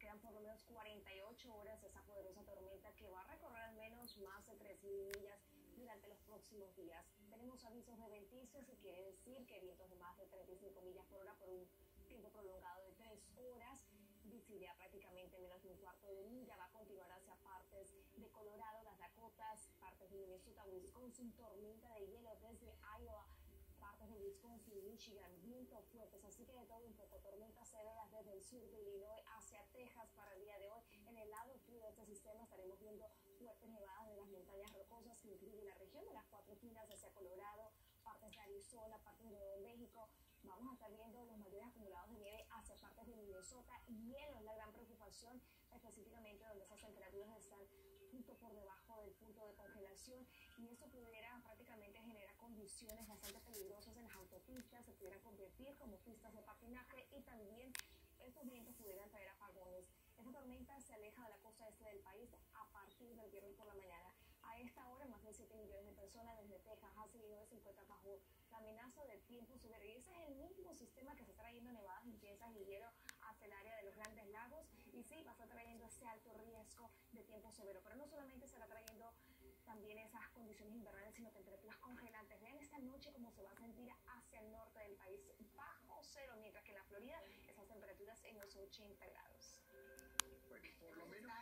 quedan por lo menos 48 horas esa poderosa tormenta que va a recorrer al menos más de 3.000 millas durante los próximos días. Tenemos avisos de venticios y quiere decir que vientos de más de 35 millas por hora por un tiempo prolongado de 3 horas visibilidad prácticamente menos de un cuarto de milla, va a continuar hacia partes de Colorado, las Dakotas, partes de Minnesota, Wisconsin, tormenta de hielo desde Iowa, partes de Wisconsin, Michigan, vientos fuertes, así que de todo un poco, tormentas severas desde el sur de Illinois hacia Texas para el día de hoy. En el lado sur de este sistema estaremos viendo fuertes nevadas de las montañas rocosas que incluyen la región de las cuatro esquinas hacia Colorado, partes de Arizona, partes de Nuevo México, vamos a estar viendo los mayores acumulados de nieve hacia partes de Minnesota. Hielo es la gran preocupación, específicamente donde esas temperaturas están justo por debajo del punto de congelación y eso pudiera prácticamente generar condiciones bastante peligrosas en las autopistas, se pudieran convertir como pistas de patinaje y también estos vientos pudieran traer apagones. Esta se de la costa este del país a partir del viernes por la mañana. A esta hora, más de 7 millones de personas desde Texas a Illinois se encuentran bajo la amenaza del tiempo severo. Y ese es el mismo sistema que está trayendo nevadas intensas y hielo hacia el área de los grandes lagos. Y sí, va a estar trayendo ese alto riesgo de tiempo severo. Pero no solamente estará trayendo también esas condiciones invernales, sino temperaturas congelantes. Vean esta noche cómo se va a sentir hacia el norte del país, bajo cero, mientras que en la Florida esas temperaturas en los 80 grados por lo menos